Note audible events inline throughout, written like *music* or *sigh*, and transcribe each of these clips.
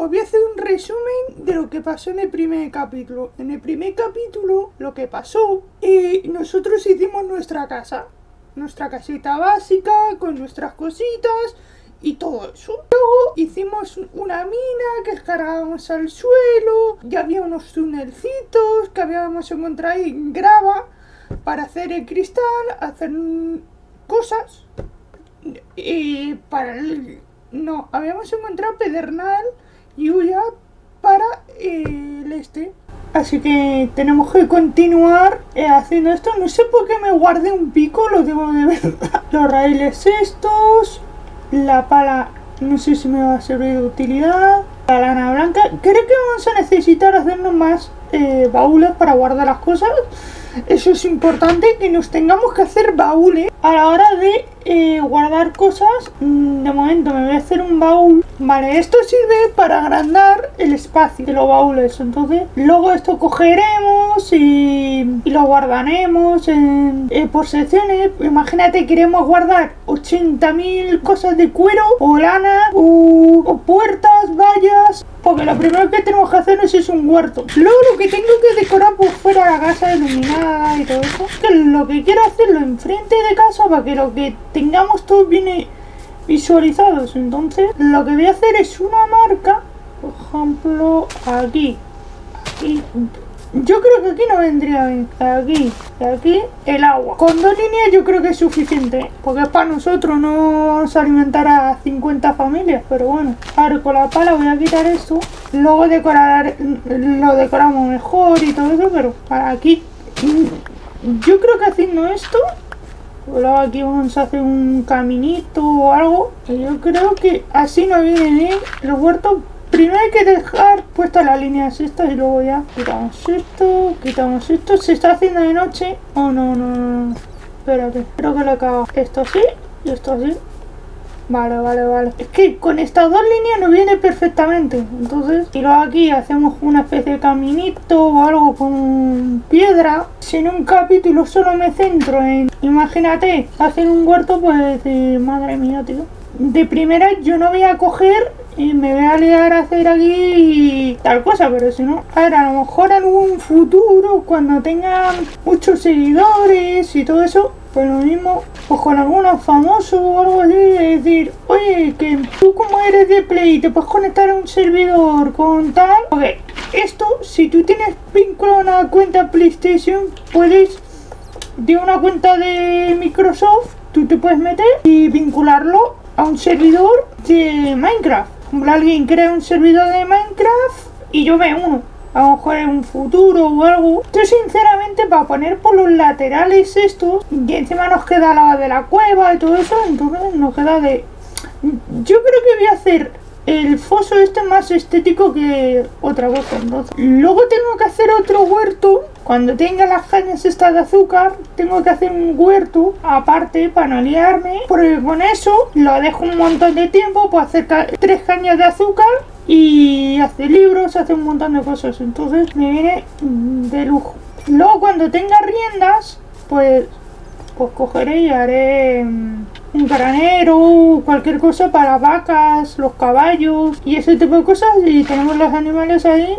os voy a hacer un resumen de lo que pasó en el primer capítulo. En el primer capítulo, lo que pasó, eh, nosotros hicimos nuestra casa. Nuestra casita básica, con nuestras cositas y todo eso. Luego hicimos una mina que escalábamos al suelo, ya había unos tunelcitos que habíamos encontrado en grava para hacer el cristal, hacer cosas. Y para el... No, habíamos encontrado pedernal y huya para el este. Así que tenemos que continuar eh, haciendo esto. No sé por qué me guardé un pico, lo tengo de verdad. *laughs* Los raíles estos, la pala, no sé si me va a servir de utilidad. La lana blanca. Creo que vamos a necesitar hacernos más eh, baúles para guardar las cosas. Eso es importante, que nos tengamos que hacer baúles a la hora de guardar cosas. Mm, de momento me voy a hacer un baúl. Vale, esto sirve para agrandar el espacio de los baúles. Entonces, luego esto cogeremos y, lo guardaremos en, eh, por secciones. Imagínate, queremos guardar 80.000 cosas de cuero o lana o puertas, vallas porque lo primero que tenemos que hacer es un huerto. Luego lo que tengo que decorar por fuera la casa iluminada y todo eso. Que lo que quiero hacerlo enfrente de casa para que lo que tengamos todo bien visualizados. Entonces lo que voy a hacer es una marca, por ejemplo, aquí. Aquí yo creo que aquí no vendría bien. Aquí, aquí, el agua. Con dos líneas yo creo que es suficiente. Porque es para nosotros, no vamos a alimentar a 50 familias. Pero bueno, ahora con la pala voy a quitar esto. Luego decorar, lo decoramos mejor y todo eso. Pero para aquí, yo creo que haciendo esto Luego aquí vamos a hacer un caminito o algo. Yo creo que así nos viene bien el huerto Primero hay que dejar puestas las líneas estas y luego ya quitamos esto, quitamos esto. Se está haciendo de noche. Oh, no, no, no. Espérate, creo que lo acabo. Esto así y esto así. Vale, vale, vale. Es que con estas dos líneas nos viene perfectamente. Entonces, y luego aquí hacemos una especie de caminito o algo con piedra. Si en un capítulo solo me centro en, imagínate, hacer un huerto, pues, madre mía, tío. De primera yo no voy a coger y me voy a liar a hacer aquí tal cosa, pero si no, a ver, a lo mejor en un futuro, cuando tengan muchos seguidores y todo eso, lo mismo, pues con algunos famosos o algo así, decir, oye, que tú como eres de Play te puedes conectar a un servidor con tal, ok, esto, si tú tienes vinculado una cuenta PlayStation, puedes de una cuenta de Microsoft, tú te puedes meter y vincularlo a un servidor de Minecraft alguien crea un servidor de Minecraft y yo me uno. A lo mejor en un futuro o algo. Yo sinceramente para poner por los laterales estos y encima nos queda la de la cueva y todo eso, entonces nos queda de... Yo creo que voy a hacer el foso este más estético que otra cosa. Luego tengo que hacer otro huerto. Cuando tenga las cañas estas de azúcar, tengo que hacer un huerto aparte para no liarme. Porque con eso lo dejo un montón de tiempo. Puedo hacer tres cañas de azúcar y hacer libros, hacer un montón de cosas. Entonces me viene de lujo. Luego cuando tenga riendas, pues, pues cogeré y haré mm, un granero, cualquier cosa para vacas, los caballos y ese tipo de cosas y tenemos los animales ahí.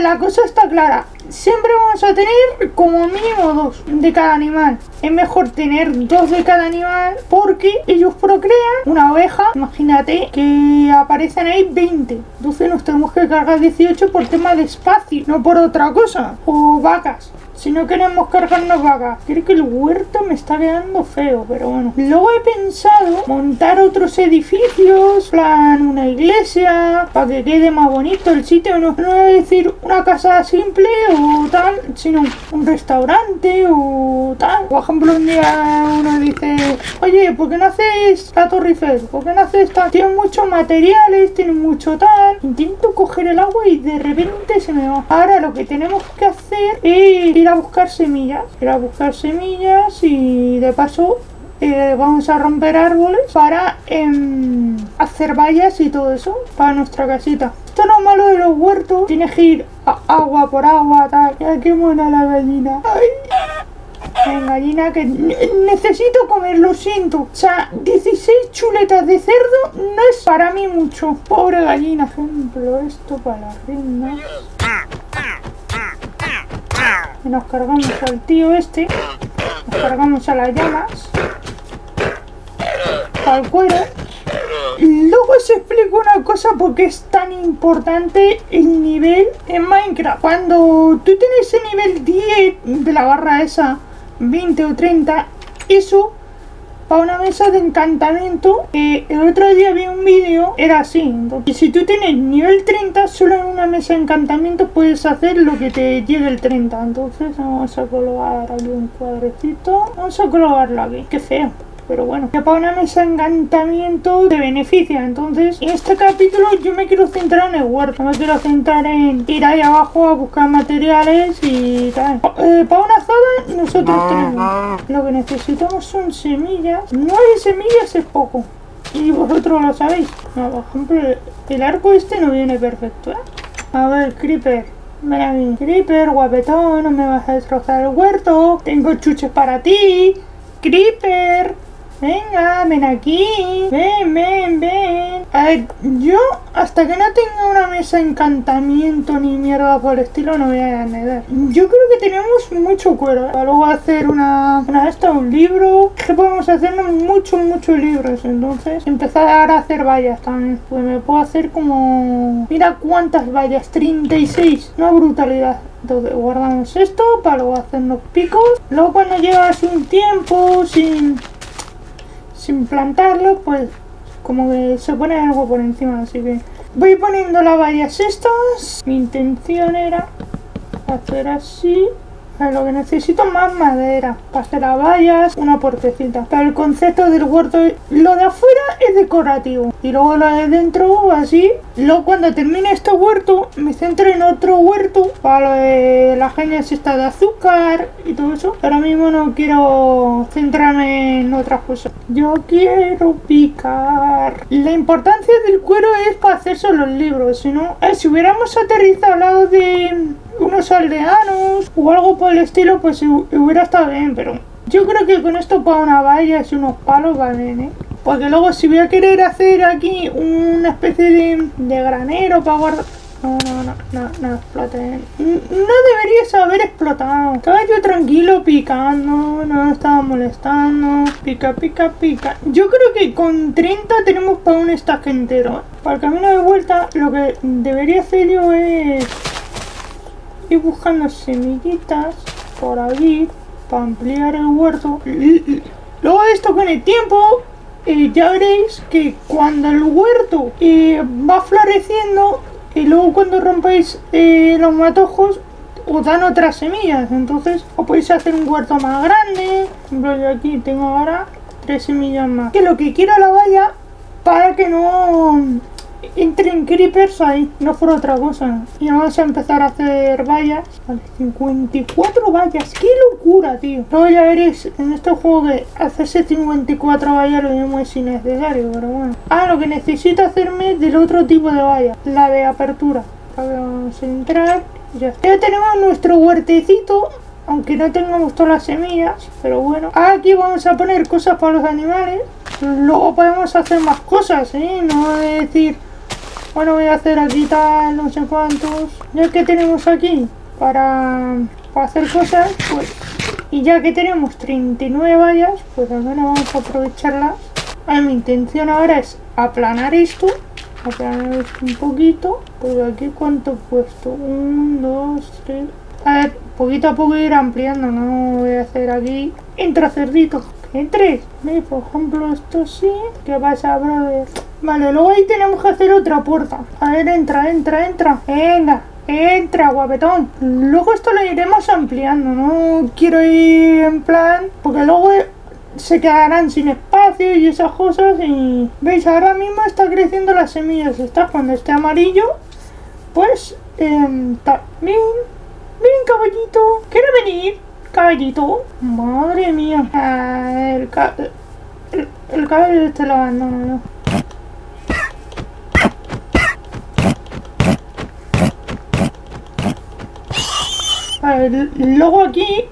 la cosa está clara, siempre vamos a tener como mínimo dos de cada animal. Es mejor tener dos de cada animal porque ellos procrean una oveja, imagínate que aparecen ahí 20. Entonces nos tenemos que cargar 18 por tema de espacio, no por otra cosa. O vacas. Si no queremos cargarnos vacas. Creo que el huerto me está quedando feo, pero bueno. Luego he pensado montar otros edificios, plan una iglesia, para que quede más bonito el sitio. No, no a decir una casa simple o tal, sino un restaurante o tal. Por ejemplo, un día uno dice, oye, ¿por qué no haces la Torre Eiffel? ¿Por qué no haces tal? Tiene muchos materiales, tiene mucho tal. Intento coger el agua y de repente se me va. Ahora lo que tenemos que hacer es ir a buscar semillas. Ir a buscar semillas y de paso eh, vamos a romper árboles para em, hacer vallas y todo eso para nuestra casita. Esto no es malo de los huertos. Tienes que ir agua por agua, tal. Qué mona la gallina. Ay. Gallina, que ne- necesito comer, lo siento. O sea, 16 chuletas de cerdo no es para mí mucho. Pobre gallina. Ejemplo, esto para las riendas. Y nos cargamos al tío este. Nos cargamos a las llamas. Al cuero. Luego os explico una cosa porque es tan importante el nivel en Minecraft. Cuando tú tienes el nivel 10 de la barra esa, 20 o 30, eso para una mesa de encantamiento, eh, el otro día vi un vídeo, era así. Entonces, si tú tienes nivel 30, solo en una mesa de encantamiento puedes hacer lo que te llegue el 30. Entonces vamos a colocar aquí un cuadrecito. Vamos a colocarlo aquí. Qué feo. Pero bueno, que para de encantamiento te beneficia. Entonces, en este capítulo yo me quiero centrar en el huerto. No me quiero centrar en ir ahí abajo a buscar materiales y tal. Eh, para una zona nosotros tenemos. Lo que necesitamos son semillas. Nueve semillas es poco. Y vosotros lo sabéis. No, por ejemplo, el arco este no viene perfecto, ¿eh? A ver, Creeper. Ven a. Creeper, guapetón, no me vas a destrozar el huerto. Tengo chuches para ti. Creeper. Venga, ven aquí. Ven, ven, ven. A ver, yo hasta que no tenga una mesa encantamiento ni mierda por el estilo no voy a nether. Yo creo que tenemos mucho cuero. ¿eh? Para luego hacer una, una esta, un libro. Que podemos hacernos muchos, muchos libros. Entonces, empezar a hacer vallas también. Pues me puedo hacer como... Mira cuántas vallas. 36. Una brutalidad. Entonces guardamos esto para luego hacernos picos. Luego cuando llevas un tiempo sin sin plantarlo, pues como que se pone algo por encima, así que voy poniendo las vallas estas. Mi intención era hacer así. Lo que necesito más madera para hacer las vallas, una puertecita. Pero el concepto del huerto, lo de afuera es decorativo. Y luego lo de dentro, así. Luego cuando termine este huerto, me centro en otro huerto para lo de las genes esta de azúcar y todo eso. Ahora mismo no quiero centrarme en otras cosas. Yo quiero picar. La importancia del cuero es para hacerse los libros. Si no, eh, si hubiéramos aterrizado al lado de unos aldeanos o algo por el estilo, pues hu- hubiera estado bien, pero yo creo que con esto para una valla y unos palos va bien, ¿eh? Porque luego si voy a querer hacer aquí una especie de, de granero para guardar... No, no, no, no, no exploten. N- No deberías haber explotado. Estaba yo tranquilo picando, no estaba molestando. Pica, pica, pica. Yo creo que con 30 tenemos para un stack entero. ¿eh? Para el camino de vuelta, lo que debería hacer yo es ir buscando semillitas por aquí para ampliar el huerto. Luego de esto con el tiempo eh, ya veréis que cuando el huerto eh, va floreciendo y luego cuando rompéis eh, los matojos os dan otras semillas. Entonces os podéis hacer un huerto más grande. Aquí tengo ahora tres semillas más. Que lo que quiero la valla para que no entren creepers ahí, no por otra cosa. Y vamos a empezar a hacer vallas. Vale, 54 vallas, qué locura, tío. Luego ya veréis en este juego que hacerse 54 vallas lo mismo es innecesario, pero bueno. Ah, lo que necesito hacerme del otro tipo de valla, la de apertura. Ahora vamos a entrar. Ya, ya tenemos nuestro huertecito. Aunque no tengamos todas las semillas, pero bueno. Aquí vamos a poner cosas para los animales. Luego podemos hacer más cosas, ¿eh? No de decir, bueno, voy a hacer aquí tal, no sé cuántos. Ya que tenemos aquí para, para hacer cosas, pues. Y ya que tenemos 39 vallas, pues al menos vamos a aprovecharlas. Ah, mi intención ahora es aplanar esto. Aplanar esto un poquito. Porque aquí cuánto he puesto. 1, 2, 3. A ver, poquito a poco ir ampliando. No voy a hacer aquí. Entra cerdito. Entre. Por ejemplo, esto sí. ¿Qué pasa, brother? Vale, luego ahí tenemos que hacer otra puerta. A ver, entra, entra, entra. Venga, entra, guapetón. Luego esto lo iremos ampliando. No quiero ir en plan. Porque luego se quedarán sin espacio y esas cosas. Y veis, ahora mismo está creciendo las semillas. Está cuando esté amarillo. Pues, eh, ta- ven, ven, caballito. ¿Quiere venir? Caballito. Madre mía. Ah, el, ca- el, el caballo este lo abandono yo. Vale, l- luego aquí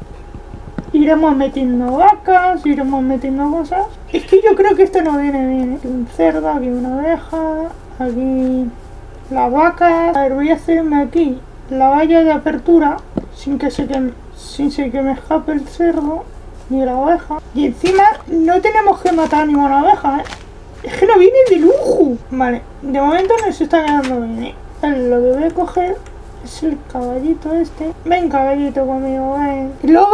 iremos metiendo vacas, iremos metiendo cosas. Es que yo creo que esto no viene bien. ¿eh? Un cerdo, aquí una oveja, aquí la vaca. A ver, voy a hacerme aquí la valla de apertura sin que se, que, sin que me escape el cerdo ni la oveja. Y encima no tenemos que matar ninguna oveja, ¿eh? Es que no viene de lujo. Vale, de momento nos está quedando bien, ¿eh? Lo que voy a coger es el caballito este. Ven, caballito conmigo, ven. Luego,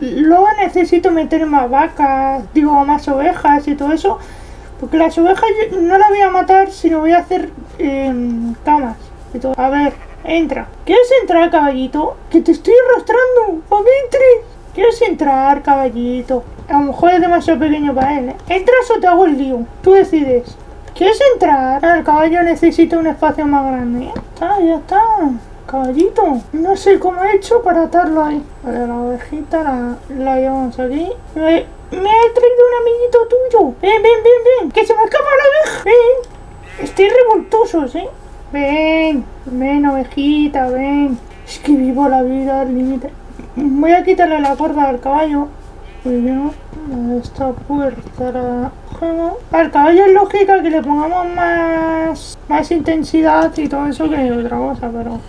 luego necesito meter más vacas, digo, más ovejas y todo eso. Porque las ovejas no las voy a matar, sino voy a hacer eh, camas y todo. A ver, entra. ¿Quieres entrar, caballito? Que te estoy arrastrando. ¿A? ¿Quieres entrar, caballito? A lo mejor es demasiado pequeño para él, ¿eh? ¿Entras o te hago el lío? Tú decides. ¿Quieres entrar? El caballo necesita un espacio más grande. Ya está, ya está. Caballito. No sé cómo he hecho para atarlo ahí. Vale, la ovejita la, llevamos aquí. Me, me he traído un amiguito tuyo. Ven, ven, ven, ven. Que se me escapa la oveja. Ven. Estoy revoltoso, ¿sí? Ven, ven, ovejita, ven. Es que vivo la vida al límite. Voy a quitarle la cuerda al caballo. Bueno, esta puerta la cogemos. Al caballo es lógica que le pongamos más, más intensidad y todo eso que otra cosa, pero...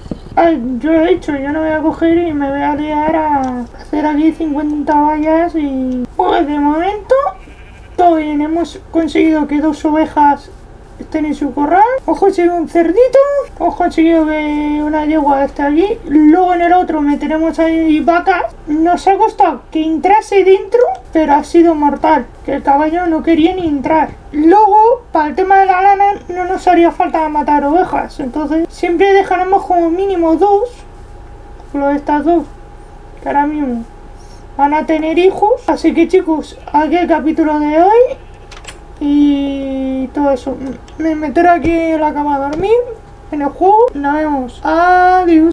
Yo he hecho, yo no voy a coger y me voy a liar a hacer aquí 50 vallas y... Pues de momento, todo bien, hemos conseguido que dos ovejas en su corral. Hemos conseguido un cerdito. Hemos conseguido que una yegua esté allí. Luego en el otro meteremos ahí vacas. Nos ha costado que entrase dentro, pero ha sido mortal. Que el caballo no quería ni entrar. Luego, para el tema de la lana, no nos haría falta matar ovejas. Entonces, siempre dejaremos como mínimo dos. Lo de estas dos. Que ahora mismo van a tener hijos. Así que chicos, aquí el capítulo de hoy y todo eso. Me meteré aquí en la cama a dormir, en el juego. Nos vemos. Adiós.